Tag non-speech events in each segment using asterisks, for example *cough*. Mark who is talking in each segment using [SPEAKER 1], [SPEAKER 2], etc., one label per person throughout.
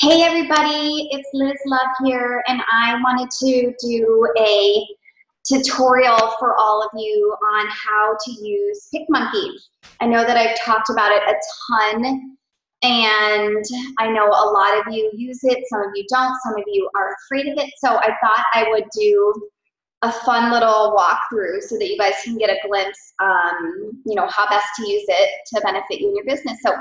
[SPEAKER 1] Hey everybody, it's Liz Love here, and I wanted to do a tutorial for all of you on how to use PicMonkey. I know that I've talked about it a ton, and I know a lot of you use it, some of you don't, some of you are afraid of it, so I thought I would do a fun little walkthrough so that you guys can get a glimpse, um, you know, how best to use it to benefit you and your business. So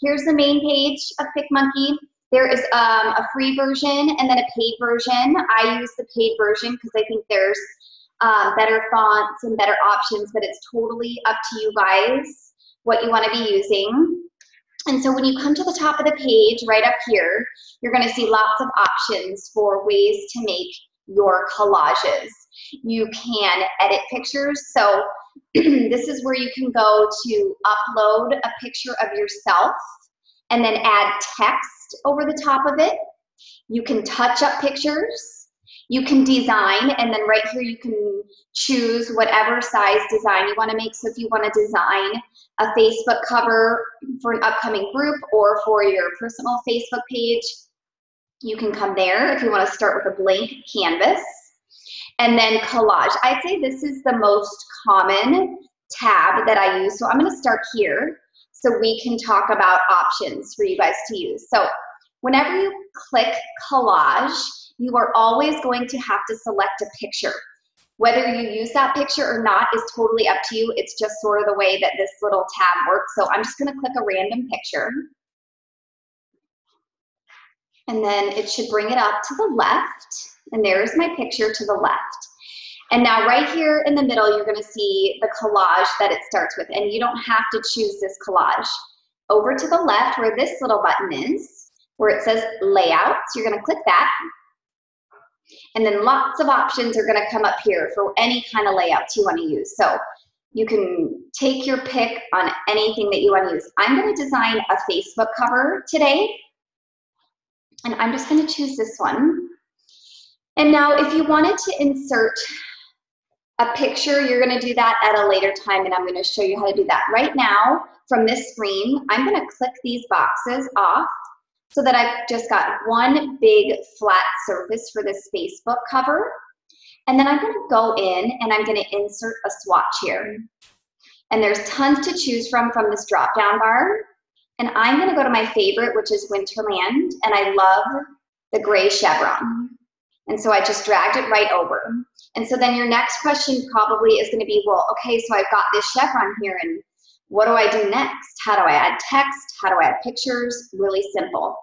[SPEAKER 1] here's the main page of PicMonkey. There is um, a free version and then a paid version. I use the paid version because I think there's uh, better fonts and better options, but it's totally up to you guys what you want to be using. And so when you come to the top of the page, right up here, you're going to see lots of options for ways to make your collages. You can edit pictures. So *clears throat* this is where you can go to upload a picture of yourself and then add text over the top of it. You can touch up pictures. You can design, and then right here you can choose whatever size design you want to make. So if you want to design a Facebook cover for an upcoming group or for your personal Facebook page, you can come there if you want to start with a blank canvas. And then collage. I'd say this is the most common tab that I use. So I'm going to start here so we can talk about options for you guys to use. So whenever you click collage, you are always going to have to select a picture. Whether you use that picture or not is totally up to you. It's just sort of the way that this little tab works. So I'm just gonna click a random picture. And then it should bring it up to the left. And there's my picture to the left. And now right here in the middle, you're gonna see the collage that it starts with, and you don't have to choose this collage. Over to the left where this little button is, where it says layouts, you're gonna click that. And then lots of options are gonna come up here for any kind of layouts you wanna use. So you can take your pick on anything that you wanna use. I'm gonna design a Facebook cover today, and I'm just gonna choose this one. And now if you wanted to insert a picture, you're gonna do that at a later time and I'm gonna show you how to do that. Right now, from this screen, I'm gonna click these boxes off so that I've just got one big flat surface for this Facebook cover. And then I'm gonna go in and I'm gonna insert a swatch here. And there's tons to choose from from this drop down bar. And I'm gonna go to my favorite, which is Winterland, and I love the gray chevron. And so I just dragged it right over. And so then your next question probably is going to be, well, okay, so I've got this chevron here and what do I do next? How do I add text? How do I add pictures? Really simple.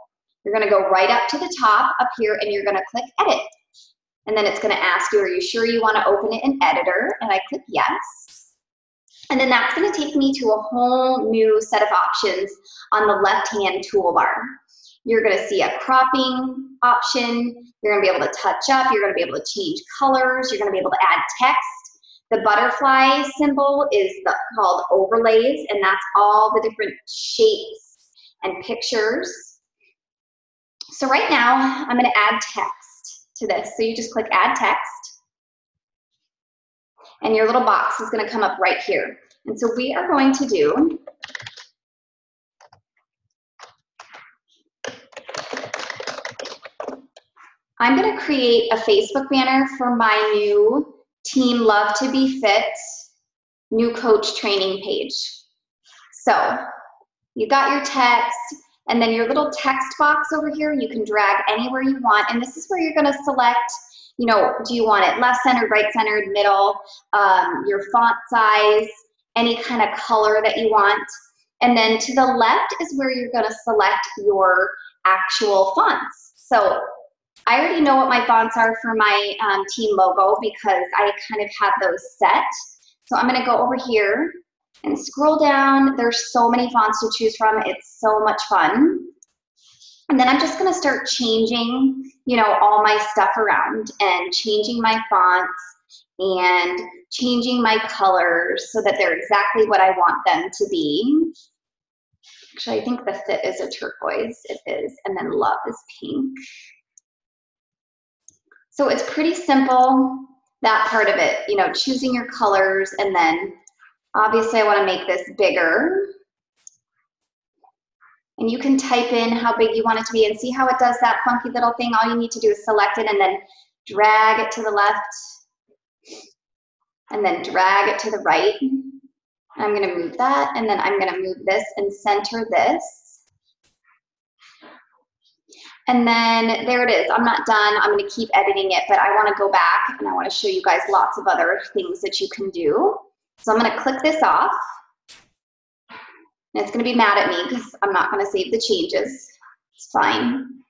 [SPEAKER 1] You're going to go right up to the top up here and you're going to click edit. And then it's going to ask you, are you sure you want to open it in editor? And I click yes. And then that's going to take me to a whole new set of options on the left-hand toolbar. You're going to see a cropping option. You're going to be able to touch up. You're going to be able to change colors. You're going to be able to add text. The butterfly symbol is the, called overlays, and that's all the different shapes and pictures. So right now, I'm going to add text to this. So you just click Add Text, and your little box is going to come up right here. And so we are going to do I'm going to create a Facebook banner for my new Team Love to Be Fit new coach training page. So you got your text, and then your little text box over here, you can drag anywhere you want. And this is where you're going to select, you know, do you want it left centered, right centered, middle, um, your font size, any kind of color that you want. And then to the left is where you're going to select your actual fonts. So I already know what my fonts are for my um, team logo because I kind of have those set. So I'm gonna go over here and scroll down. There's so many fonts to choose from. It's so much fun. And then I'm just gonna start changing, you know, all my stuff around and changing my fonts and changing my colors so that they're exactly what I want them to be. Actually, I think the fit is a turquoise. It is. And then love is pink. So it's pretty simple, that part of it, you know, choosing your colors and then obviously I wanna make this bigger. And you can type in how big you want it to be and see how it does that funky little thing. All you need to do is select it and then drag it to the left and then drag it to the right. I'm gonna move that and then I'm gonna move this and center this. And then there it is. I'm not done. I'm going to keep editing it, but I want to go back and I want to show you guys lots of other things that you can do. So I'm going to click this off. And it's going to be mad at me because I'm not going to save the changes. It's fine.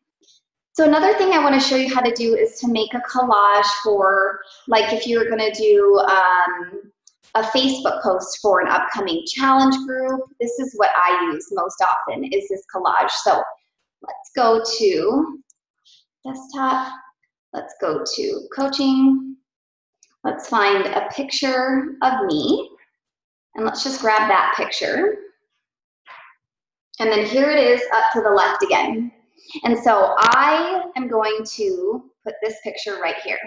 [SPEAKER 1] So another thing I want to show you how to do is to make a collage for, like if you're going to do um, a Facebook post for an upcoming challenge group. This is what I use most often is this collage. So let's go to desktop. Let's go to coaching. Let's find a picture of me. And let's just grab that picture. And then here it is up to the left again. And so I am going to put this picture right here.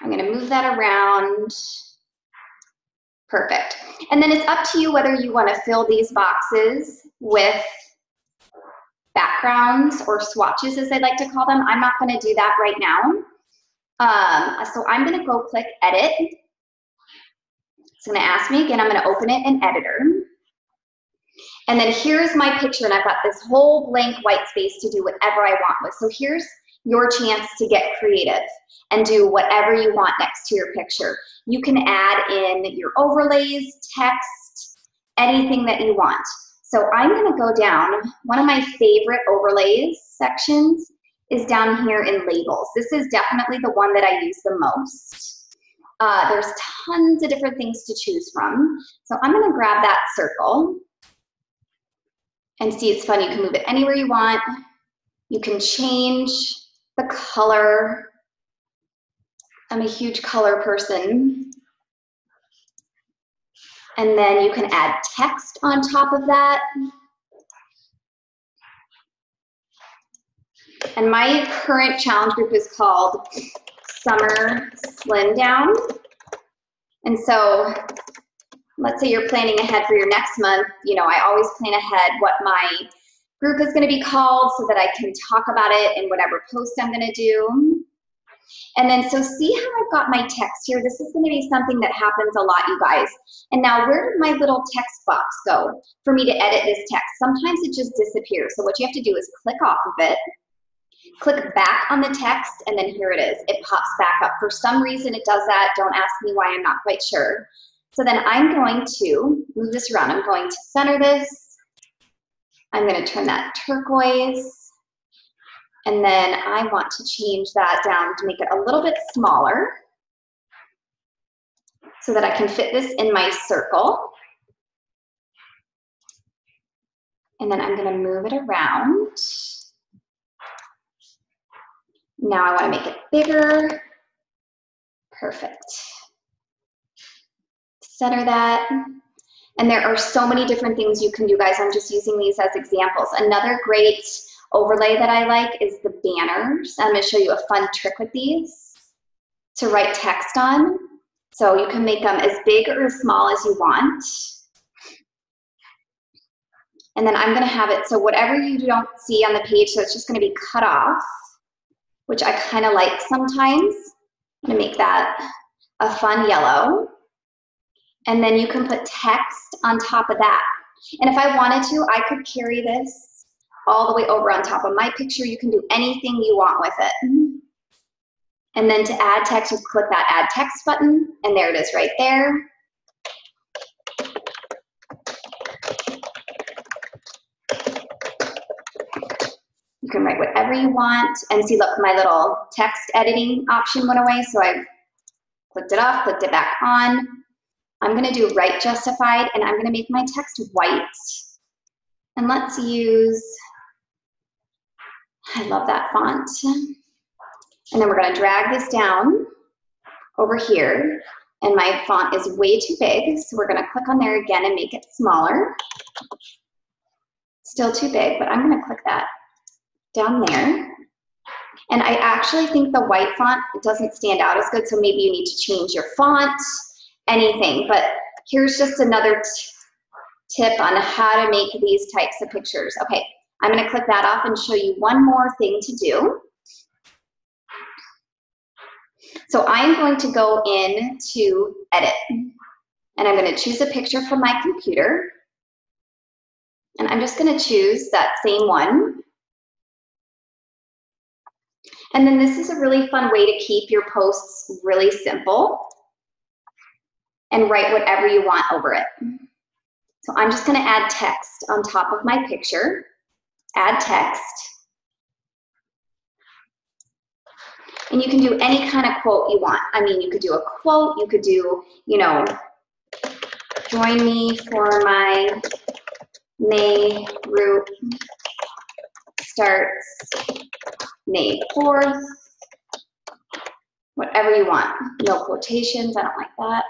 [SPEAKER 1] I'm going to move that around. Perfect. And then it's up to you whether you want to fill these boxes with or swatches as I like to call them. I'm not going to do that right now. Um, so I'm going to go click edit. It's going to ask me again. I'm going to open it in editor. And then here's my picture and I've got this whole blank white space to do whatever I want with. So here's your chance to get creative and do whatever you want next to your picture. You can add in your overlays, text, anything that you want. So I'm gonna go down, one of my favorite overlays sections is down here in labels. This is definitely the one that I use the most. Uh, there's tons of different things to choose from. So I'm gonna grab that circle and see it's fun. You can move it anywhere you want. You can change the color. I'm a huge color person. And then you can add text on top of that. And my current challenge group is called Summer Slim Down. And so let's say you're planning ahead for your next month, you know, I always plan ahead what my group is going to be called so that I can talk about it in whatever post I'm going to do. And then, so see how I've got my text here? This is going to be something that happens a lot, you guys. And now, where did my little text box go for me to edit this text? Sometimes it just disappears. So what you have to do is click off of it, click back on the text, and then here it is. It pops back up. For some reason, it does that. Don't ask me why, I'm not quite sure. So then I'm going to move this around. I'm going to center this. I'm going to turn that turquoise. And then I want to change that down to make it a little bit smaller so that I can fit this in my circle. And then I'm going to move it around. Now I want to make it bigger. Perfect center that. And there are so many different things you can do, guys. I'm just using these as examples. Another great overlay that I like is the banners. I'm gonna show you a fun trick with these to write text on. So you can make them as big or as small as you want. And then I'm gonna have it, so whatever you don't see on the page, so it's just gonna be cut off, which I kinda like sometimes. I'm gonna make that a fun yellow and then you can put text on top of that. And if I wanted to, I could carry this all the way over on top of my picture. You can do anything you want with it. And then to add text, just click that add text button, and there it is right there. You can write whatever you want. And see, look, my little text editing option went away, so I clicked it off, clicked it back on. I'm gonna do right justified and I'm gonna make my text white. And let's use, I love that font. And then we're gonna drag this down over here and my font is way too big. So we're gonna click on there again and make it smaller. Still too big, but I'm gonna click that down there. And I actually think the white font doesn't stand out as good, so maybe you need to change your font anything. But here's just another tip on how to make these types of pictures. Okay, I'm gonna click that off and show you one more thing to do. So I'm going to go in to edit and I'm gonna choose a picture from my computer and I'm just gonna choose that same one. And then this is a really fun way to keep your posts really simple and write whatever you want over it. So I'm just gonna add text on top of my picture. Add text. And you can do any kind of quote you want. I mean, you could do a quote, you could do, you know, join me for my May route starts May 4th. Whatever you want. No quotations, I don't like that.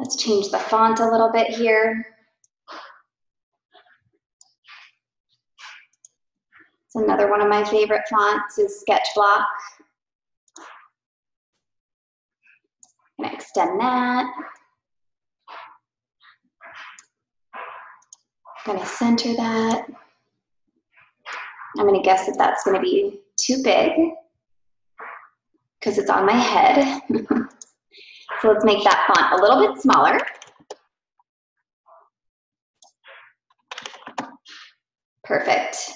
[SPEAKER 1] Let's change the font a little bit here. It's another one of my favorite fonts is Sketch Block. I'm gonna extend that. I'm gonna center that. I'm gonna guess that that's gonna be too big because it's on my head. *laughs* So let's make that font a little bit smaller. Perfect.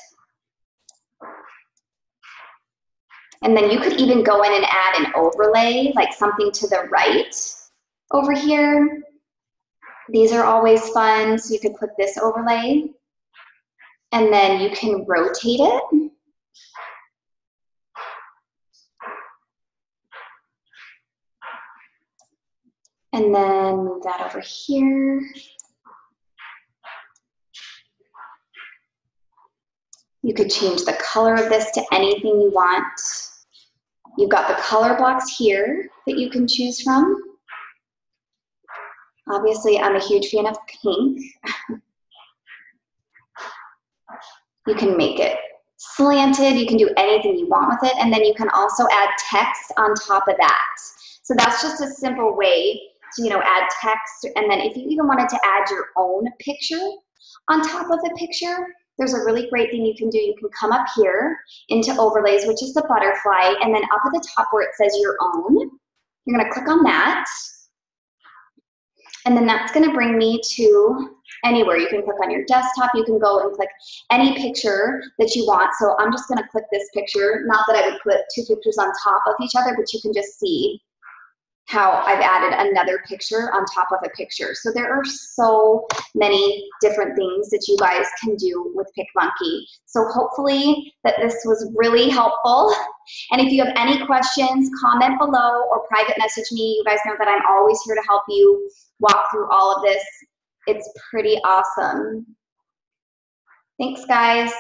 [SPEAKER 1] And then you could even go in and add an overlay, like something to the right over here. These are always fun, so you could click this overlay. And then you can rotate it. And then move that over here. You could change the color of this to anything you want. You've got the color blocks here that you can choose from. Obviously, I'm a huge fan of pink. *laughs* you can make it slanted. You can do anything you want with it. And then you can also add text on top of that. So that's just a simple way you know, add text. And then if you even wanted to add your own picture on top of the picture, there's a really great thing you can do. You can come up here into overlays, which is the butterfly, and then up at the top where it says your own, you're gonna click on that. And then that's gonna bring me to anywhere. You can click on your desktop, you can go and click any picture that you want. So I'm just gonna click this picture. Not that I would put two pictures on top of each other, but you can just see how I've added another picture on top of a picture. So there are so many different things that you guys can do with PicMonkey. So hopefully that this was really helpful. And if you have any questions, comment below or private message me. You guys know that I'm always here to help you walk through all of this. It's pretty awesome. Thanks, guys.